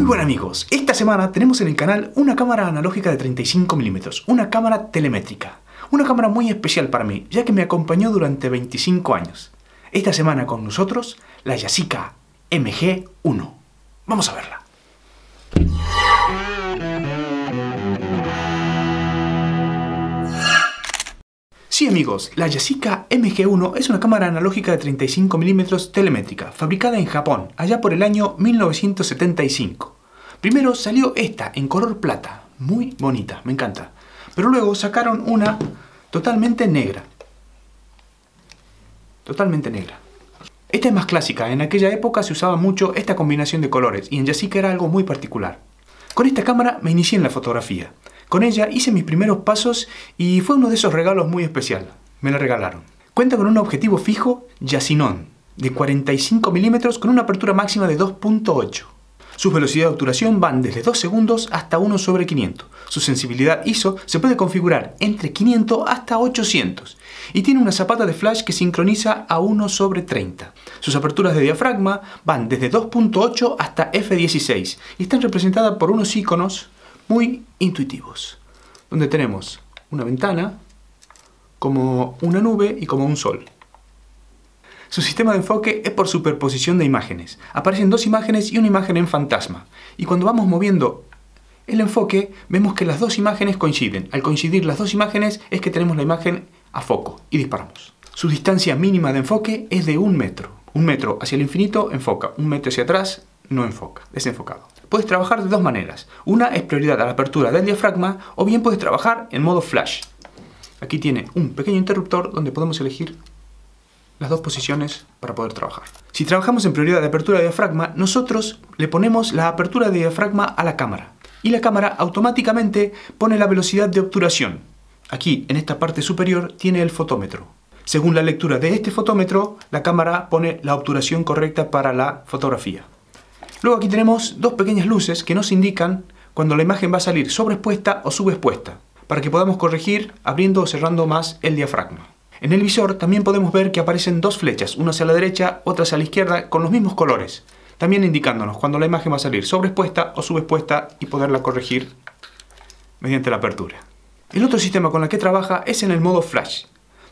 Muy buenas amigos, esta semana tenemos en el canal una cámara analógica de 35 milímetros, una cámara telemétrica, una cámara muy especial para mí, ya que me acompañó durante 25 años. Esta semana con nosotros, la Yasica MG1. Vamos a verla. Sí amigos, la Yasica MG1 es una cámara analógica de 35 mm telemétrica, fabricada en Japón, allá por el año 1975. Primero salió esta en color plata, muy bonita, me encanta. Pero luego sacaron una totalmente negra. Totalmente negra. Esta es más clásica, en aquella época se usaba mucho esta combinación de colores y en Yasica era algo muy particular. Con esta cámara me inicié en la fotografía. Con ella hice mis primeros pasos y fue uno de esos regalos muy especial. Me la regalaron. Cuenta con un objetivo fijo Yasinón de 45 milímetros con una apertura máxima de 2.8. Su velocidad de obturación van desde 2 segundos hasta 1 sobre 500. Su sensibilidad ISO se puede configurar entre 500 hasta 800 y tiene una zapata de flash que sincroniza a 1 sobre 30. Sus aperturas de diafragma van desde 2.8 hasta F16 y están representadas por unos iconos muy intuitivos, donde tenemos una ventana, como una nube y como un sol. Su sistema de enfoque es por superposición de imágenes. Aparecen dos imágenes y una imagen en fantasma. Y cuando vamos moviendo el enfoque, vemos que las dos imágenes coinciden. Al coincidir las dos imágenes es que tenemos la imagen a foco y disparamos. Su distancia mínima de enfoque es de un metro. Un metro hacia el infinito enfoca, un metro hacia atrás no enfoca, desenfocado. Puedes trabajar de dos maneras. Una es prioridad a la apertura del diafragma o bien puedes trabajar en modo flash. Aquí tiene un pequeño interruptor donde podemos elegir las dos posiciones para poder trabajar. Si trabajamos en prioridad de apertura de diafragma, nosotros le ponemos la apertura de diafragma a la cámara y la cámara automáticamente pone la velocidad de obturación. Aquí, en esta parte superior, tiene el fotómetro. Según la lectura de este fotómetro, la cámara pone la obturación correcta para la fotografía. Luego aquí tenemos dos pequeñas luces que nos indican cuando la imagen va a salir sobreexpuesta o subexpuesta, para que podamos corregir abriendo o cerrando más el diafragma. En el visor también podemos ver que aparecen dos flechas, una hacia la derecha, otra hacia la izquierda, con los mismos colores, también indicándonos cuando la imagen va a salir sobreexpuesta o subexpuesta y poderla corregir mediante la apertura. El otro sistema con el que trabaja es en el modo flash,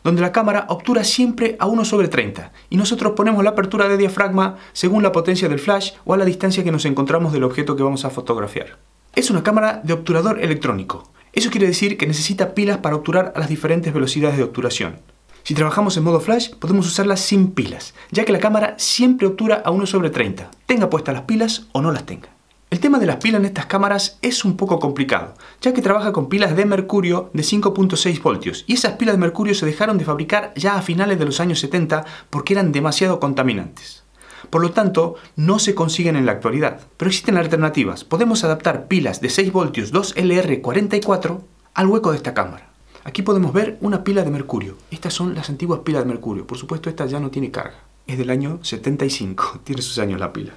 donde la cámara obtura siempre a 1 sobre 30 y nosotros ponemos la apertura de diafragma según la potencia del flash o a la distancia que nos encontramos del objeto que vamos a fotografiar. Es una cámara de obturador electrónico. Eso quiere decir que necesita pilas para obturar a las diferentes velocidades de obturación. Si trabajamos en modo flash, podemos usarla sin pilas, ya que la cámara siempre obtura a 1 sobre 30, tenga puestas las pilas o no las tenga. El tema de las pilas en estas cámaras es un poco complicado, ya que trabaja con pilas de mercurio de 5.6 voltios, y esas pilas de mercurio se dejaron de fabricar ya a finales de los años 70 porque eran demasiado contaminantes. Por lo tanto, no se consiguen en la actualidad. Pero existen alternativas. Podemos adaptar pilas de 6 voltios 2LR44 al hueco de esta cámara. Aquí podemos ver una pila de mercurio. Estas son las antiguas pilas de mercurio. Por supuesto, esta ya no tiene carga. Es del año 75. Tiene sus años la pila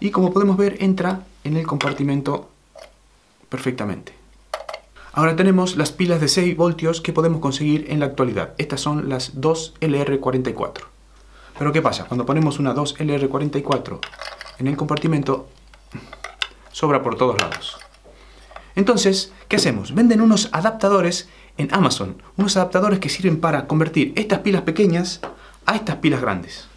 y como podemos ver entra en el compartimento perfectamente. Ahora tenemos las pilas de 6 voltios que podemos conseguir en la actualidad. Estas son las 2LR44. Pero ¿qué pasa? Cuando ponemos una 2LR44 en el compartimento, sobra por todos lados. Entonces, ¿qué hacemos? Venden unos adaptadores en Amazon. Unos adaptadores que sirven para convertir estas pilas pequeñas a estas pilas grandes.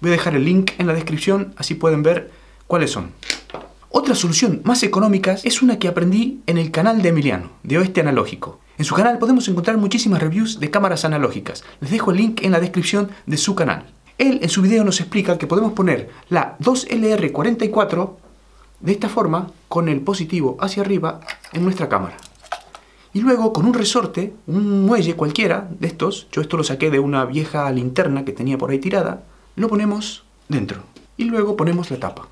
Voy a dejar el link en la descripción, así pueden ver cuáles son. Otra solución más económica es una que aprendí en el canal de Emiliano, de Oeste Analógico. En su canal podemos encontrar muchísimas reviews de cámaras analógicas. Les dejo el link en la descripción de su canal. Él en su video nos explica que podemos poner la 2LR44 de esta forma con el positivo hacia arriba en nuestra cámara. Y luego con un resorte, un muelle cualquiera de estos, yo esto lo saqué de una vieja linterna que tenía por ahí tirada, lo ponemos dentro y luego ponemos la tapa.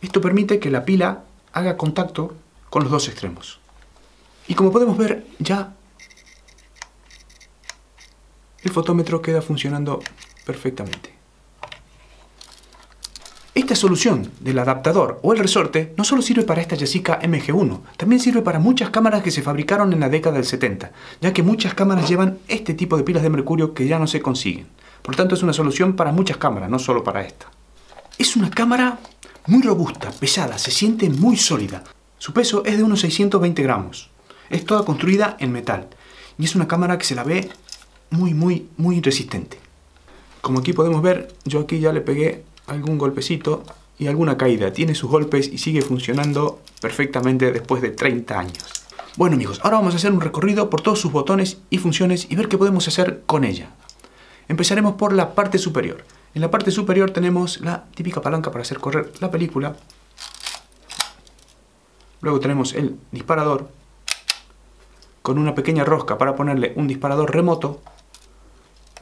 Esto permite que la pila haga contacto con los dos extremos. Y como podemos ver, ya el fotómetro queda funcionando perfectamente. Esta solución del adaptador o el resorte no solo sirve para esta Yasica MG1, también sirve para muchas cámaras que se fabricaron en la década del 70, ya que muchas cámaras llevan este tipo de pilas de mercurio que ya no se consiguen. Por tanto es una solución para muchas cámaras, no solo para esta. Es una cámara muy robusta, pesada, se siente muy sólida. Su peso es de unos 620 gramos. Es toda construida en metal y es una cámara que se la ve muy, muy, muy resistente. Como aquí podemos ver, yo aquí ya le pegué algún golpecito y alguna caída. Tiene sus golpes y sigue funcionando perfectamente después de 30 años. Bueno amigos, ahora vamos a hacer un recorrido por todos sus botones y funciones y ver qué podemos hacer con ella. Empezaremos por la parte superior. En la parte superior tenemos la típica palanca para hacer correr la película. Luego tenemos el disparador con una pequeña rosca para ponerle un disparador remoto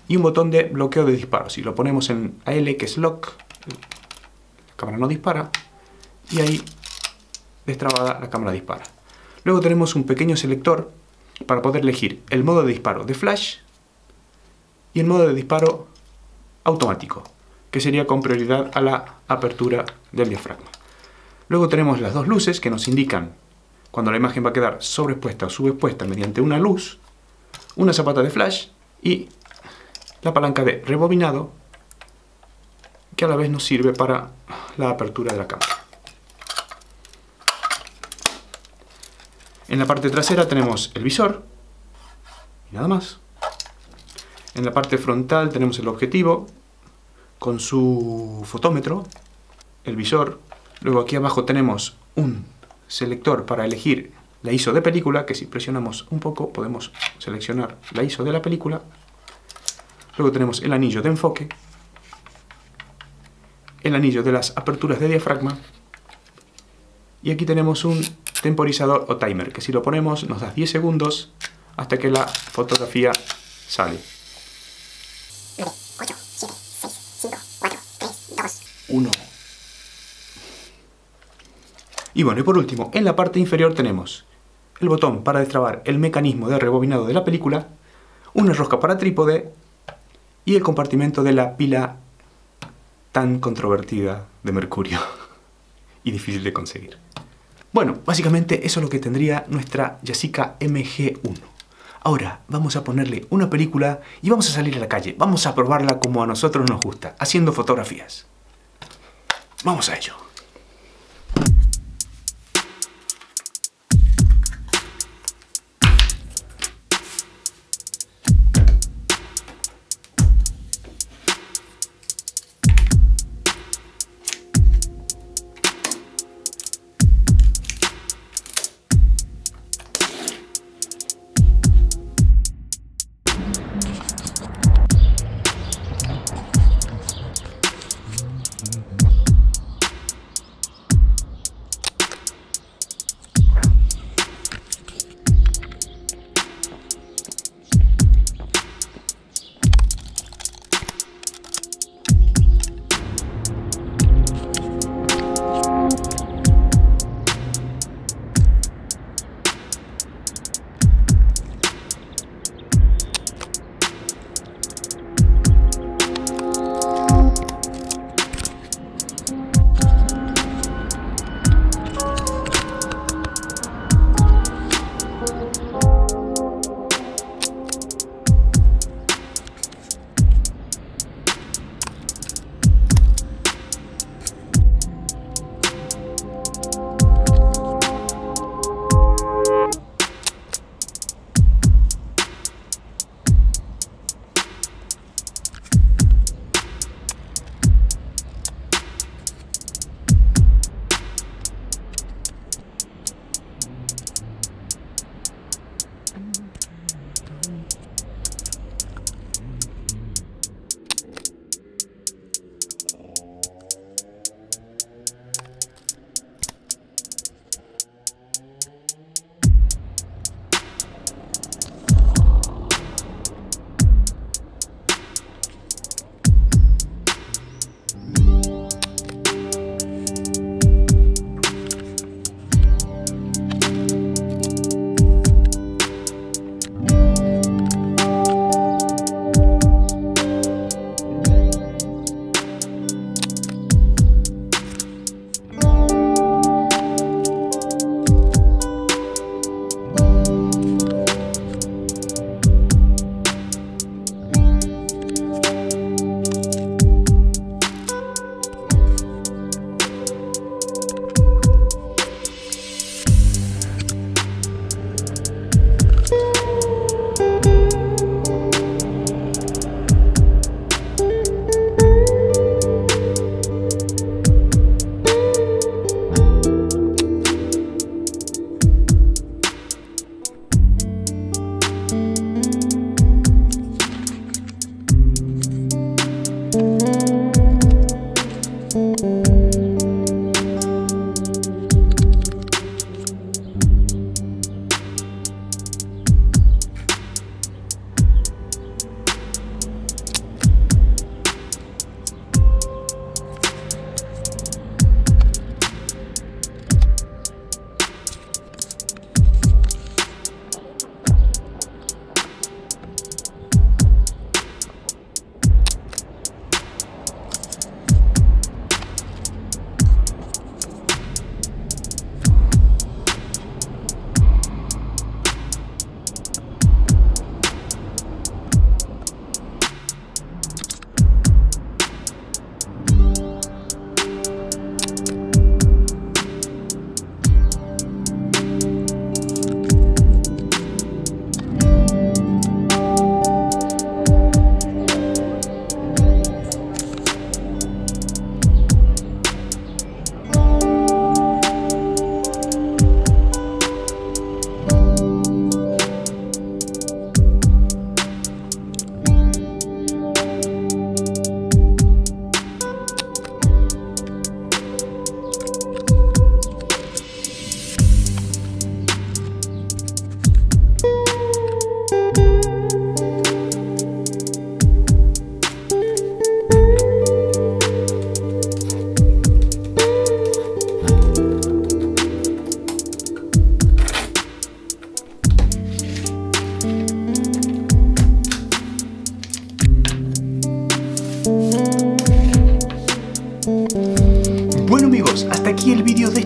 y un botón de bloqueo de disparo. Si lo ponemos en AL, que es lock, la cámara no dispara y ahí destrabada la cámara dispara. Luego tenemos un pequeño selector para poder elegir el modo de disparo de flash y el modo de disparo automático, que sería con prioridad a la apertura del diafragma. Luego tenemos las dos luces que nos indican cuando la imagen va a quedar sobreexpuesta o subexpuesta mediante una luz, una zapata de flash y la palanca de rebobinado que a la vez nos sirve para la apertura de la cámara. En la parte trasera tenemos el visor y nada más. En la parte frontal tenemos el objetivo con su fotómetro, el visor. Luego aquí abajo tenemos un selector para elegir la ISO de película, que si presionamos un poco podemos seleccionar la ISO de la película. Luego tenemos el anillo de enfoque, el anillo de las aperturas de diafragma y aquí tenemos un temporizador o timer, que si lo ponemos nos da 10 segundos hasta que la fotografía sale. 1. Y bueno, y por último, en la parte inferior tenemos el botón para destrabar el mecanismo de rebobinado de la película, una rosca para trípode y el compartimento de la pila tan controvertida de mercurio y difícil de conseguir. Bueno, básicamente eso es lo que tendría nuestra Yasica MG1. Ahora vamos a ponerle una película y vamos a salir a la calle. Vamos a probarla como a nosotros nos gusta, haciendo fotografías. Vamos a ello.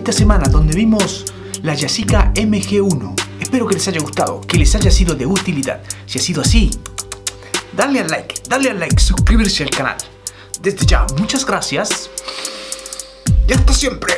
Esta semana donde vimos la Yasica MG1. Espero que les haya gustado, que les haya sido de utilidad. Si ha sido así, darle al like, darle al like, suscribirse al canal. Desde ya, muchas gracias. Y hasta siempre.